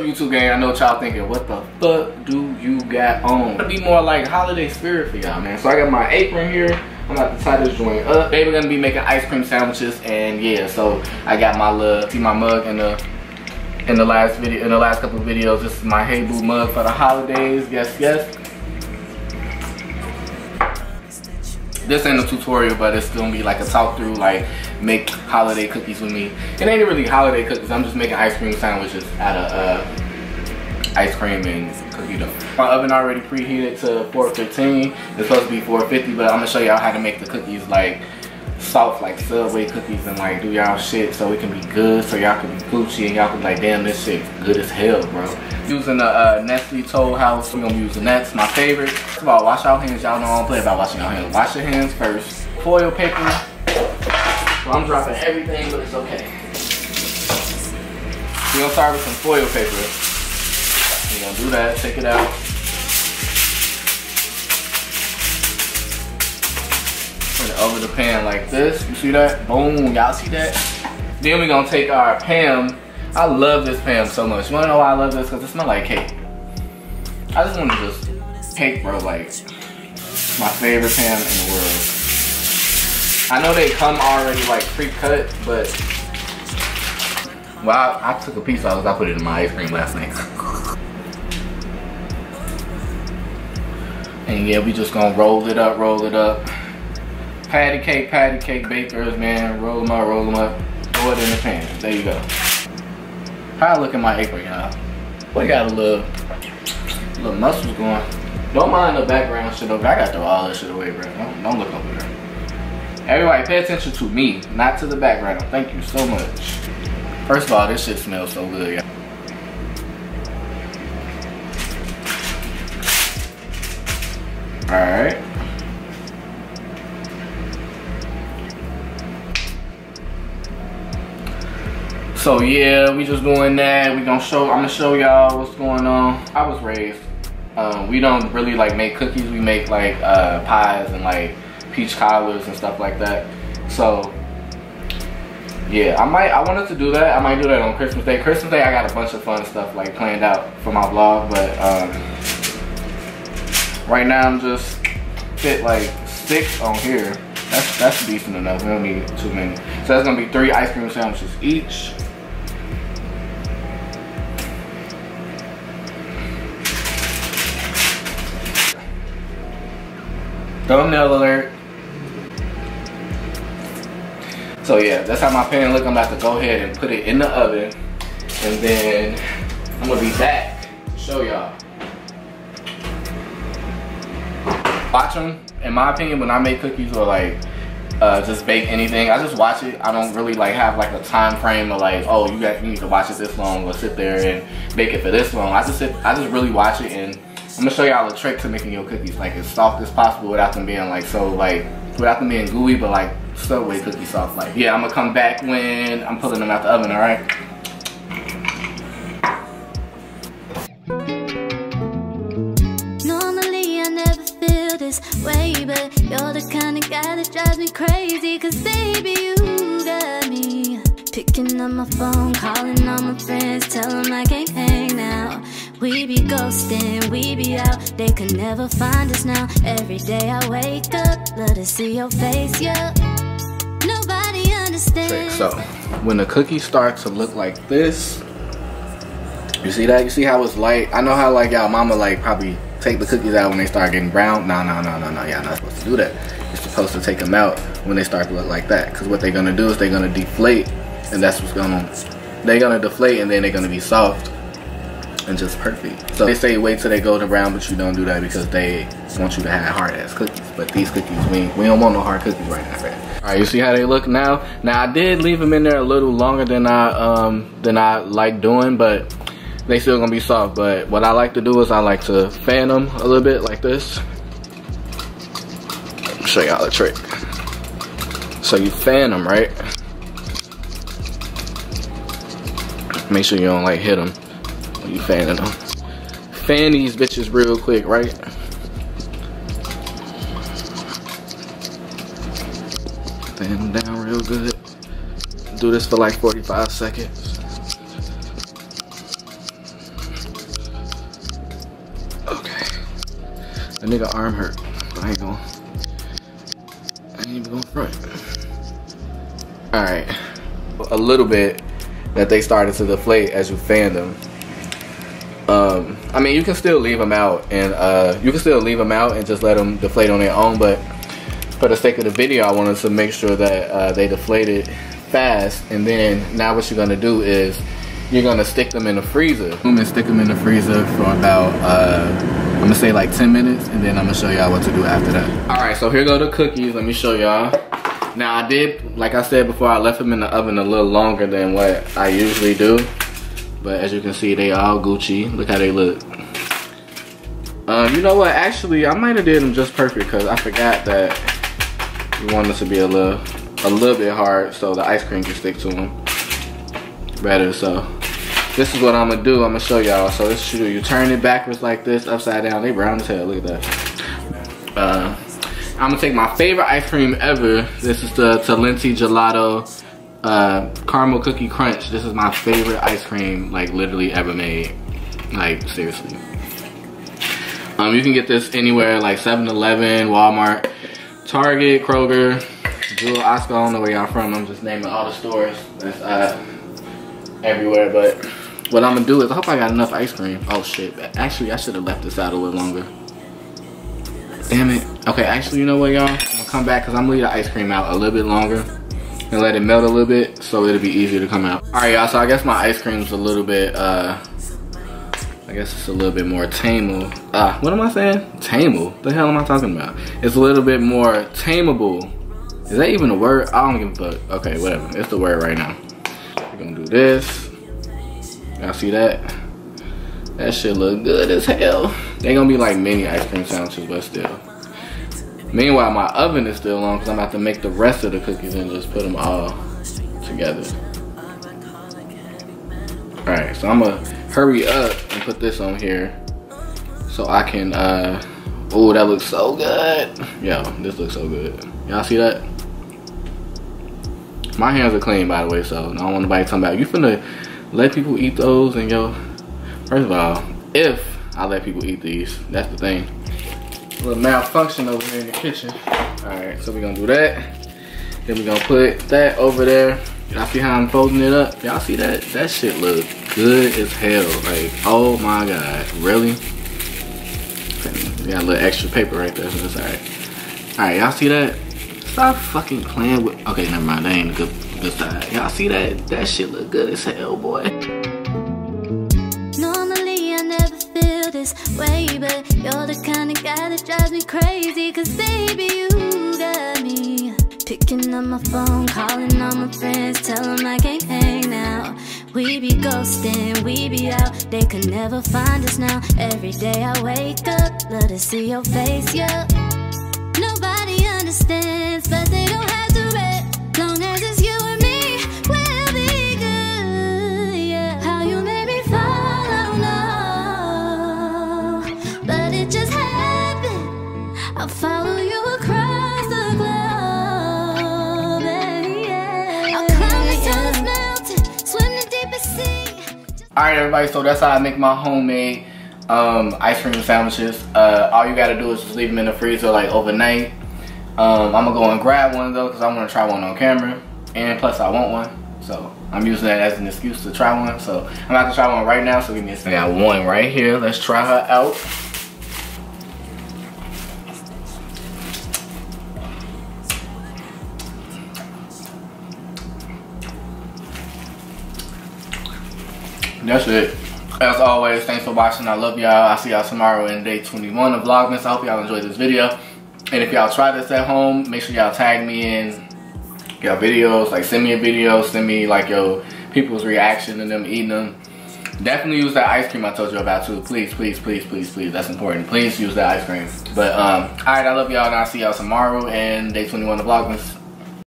up YouTube gang? I know y'all thinking, what the fuck do you got on? To be more like holiday spirit for y'all, man. So I got my apron here. I'm about to tie this joint up. Today we're gonna be making ice cream sandwiches and yeah, so I got my little, see my mug in the in the last video, in the last couple videos. This is my Hey Boo mug for the holidays. Yes, yes. This ain't a tutorial, but it's gonna be like a talk through, like make holiday cookies with me. It ain't really holiday cookies. I'm just making ice cream sandwiches out of uh, ice cream and cookie dough. My oven already preheated to 415. It's supposed to be 450, but I'm gonna show y'all how to make the cookies like soft like Subway cookies and like do y'all shit so it can be good so y'all can be Gucci and y'all can be like damn this shit good as hell bro. Using the uh, Nestle Toll House, we're gonna be using that, it's my favorite. First of all, wash your hands, y'all know I don't play about washing your hands. Wash your hands first. Foil paper. So I'm dropping everything but it's okay. We're gonna start with some foil paper. We're gonna do that, take it out. Over the pan like this. You see that? Boom, y'all see that? Then we're gonna take our Pam. I love this Pam so much. You wanna know why I love this? Cause it smells like cake. I just wanna just cake, bro, like my favorite Pam in the world. I know they come already like pre-cut, but well, I, I took a piece of it. I put it in my ice cream last night. and yeah, we just gonna roll it up, roll it up patty cake, patty cake bakers, man. Roll them up, roll them up. Throw it in the pan. There you go. How I look in my apron, y'all? Boy, got a little, little muscles going. Don't mind the background shit over I got to throw all this shit away, bro. Don't, don't look over there. Everybody pay attention to me, not to the background. Thank you so much. First of all, this shit smells so good, y'all. All right. So yeah, we just doing that. We gonna show, I'm gonna show y'all what's going on. I was raised, um, we don't really like make cookies. We make like uh, pies and like peach cobbler's and stuff like that. So yeah, I might, I wanted to do that. I might do that on Christmas Day. Christmas Day, I got a bunch of fun stuff like planned out for my vlog, but um, right now I'm just fit like six on here. That's that's decent enough. We don't need too many. So that's gonna be three ice cream sandwiches each. Thumbnail alert. So yeah, that's how my pan look. I'm about to go ahead and put it in the oven. And then I'm gonna be back to show y'all. Watch them, in my opinion, when I make cookies or like uh, just bake anything, I just watch it. I don't really like have like a time frame of like, oh, you guys need to watch it this long or sit there and bake it for this long. I just sit, I just really watch it and I'm gonna show y'all a trick to making your cookies like as soft as possible without them being like so like without them being gooey but like Subway cookie soft like. Yeah, I'm gonna come back when I'm pulling them out the oven, all right? Normally I never feel this way, but you're the kind of guy that drives me crazy. Cause baby, you got me picking up my phone, calling all my friends, tell them I can't hang now. We be ghosting, we be out, they can never find us now. Every day I wake up, love to see your face, yeah. Nobody understands. So, when the cookies start to look like this, you see that? You see how it's light? I know how like y'all mama like probably take the cookies out when they start getting brown. No, no, no, no, no. Y'all not supposed to do that. You're supposed to take them out when they start to look like that. Because what they're gonna do is they're gonna deflate, and that's what's gonna. They're gonna deflate, and then they're gonna be soft and just perfect. So they say wait till they go to brown, but you don't do that because they want you to have hard ass cookies. But these cookies, we we don't want no hard cookies right now, man. All right, you see how they look now? Now I did leave them in there a little longer than I um than I like doing, but they still gonna be soft. But what I like to do is I like to fan them a little bit like this. Show y'all a trick. So you fan them, right? Make sure you don't like hit them be fanning them. Fan these bitches real quick, right? Fan them down real good. Do this for like 45 seconds. Okay. The nigga arm hurt. I ain't going. I ain't even going front. Alright. A little bit that they started to deflate as you fan them. Um, I mean, you can still leave them out and uh, you can still leave them out and just let them deflate on their own. But for the sake of the video, I wanted to make sure that uh, they deflated fast. And then now what you're gonna do is you're gonna stick them in the freezer. I'm gonna stick them in the freezer for about, uh, I'm gonna say like 10 minutes and then I'm gonna show y'all what to do after that. All right, so here go the cookies. Let me show y'all. Now I did, like I said before, I left them in the oven a little longer than what I usually do. But as you can see, they all Gucci. Look how they look. Um, you know what? Actually, I might have did them just perfect because I forgot that you want this to be a little, a little bit hard so the ice cream can stick to them better. So this is what I'm gonna do. I'm gonna show y'all. So this should you turn it backwards like this, upside down. They brown as hell. Look at that. Uh, I'm gonna take my favorite ice cream ever. This is the Talenti Gelato uh, caramel cookie crunch. This is my favorite ice cream, like literally ever made. Like seriously. Um, you can get this anywhere, like 7-Eleven, Walmart, Target, Kroger, Jewel, Osco. I don't know where y'all from. I'm just naming all the stores that's uh, everywhere. But what I'm gonna do is, I hope I got enough ice cream. Oh shit! Actually, I should have left this out a little longer. Damn it. Okay, actually, you know what, y'all? I'm gonna come back because I'm gonna leave the ice cream out a little bit longer and let it melt a little bit so it'll be easier to come out. All right, y'all, so I guess my ice cream's a little bit, uh, I guess it's a little bit more tameable. Uh, what am I saying? Tameable? The hell am I talking about? It's a little bit more tameable. Is that even a word? I don't give a fuck. Okay, whatever. It's the word right now. We're gonna do this. Y'all see that? That shit look good as hell. They gonna be like mini ice cream sandwiches, but still. Meanwhile, my oven is still on because I'm about to make the rest of the cookies and just put them all together. All right, so I'm gonna hurry up and put this on here so I can, uh, oh, that looks so good. Yo, this looks so good. Y'all see that? My hands are clean, by the way, so I don't want nobody talking about, you finna let people eat those and yo, first of all, if I let people eat these, that's the thing little malfunction over here in the kitchen. All right, so we're gonna do that. Then we're gonna put that over there. Y'all see how I'm folding it up? Y'all see that? That shit look good as hell. Like, oh my God, really? We got a little extra paper right there, so that's all right. All right, y'all see that? Stop fucking playing with, okay, never mind, that ain't a good, good side. Y'all see that? That shit look good as hell, boy. You're the kind of guy that drives me crazy. Cause baby, you got me picking up my phone, calling all my friends, tell them I can't hang now. We be ghosting, we be out, they could never find us now. Every day I wake up, love to see your face, yeah. Nobody understands, but they don't have All right, everybody, so that's how I make my homemade um, ice cream sandwiches. Uh, all you gotta do is just leave them in the freezer like overnight. Um, I'm gonna go and grab one though because I wanna try one on camera. And plus I want one. So I'm using that as an excuse to try one. So I'm about to try one right now, so give me a second. I got one right here. Let's try her out. That's it. As always, thanks for watching. I love y'all. I'll see y'all tomorrow in day 21 of Vlogmas. I hope y'all enjoyed this video. And if y'all try this at home, make sure y'all tag me in y'all videos. Like send me a video, send me like your people's reaction to them eating them. Definitely use that ice cream I told you about too. Please, please, please, please, please. That's important. Please use that ice cream. But um, alright, I love y'all and I'll see y'all tomorrow and day 21 of Vlogmas.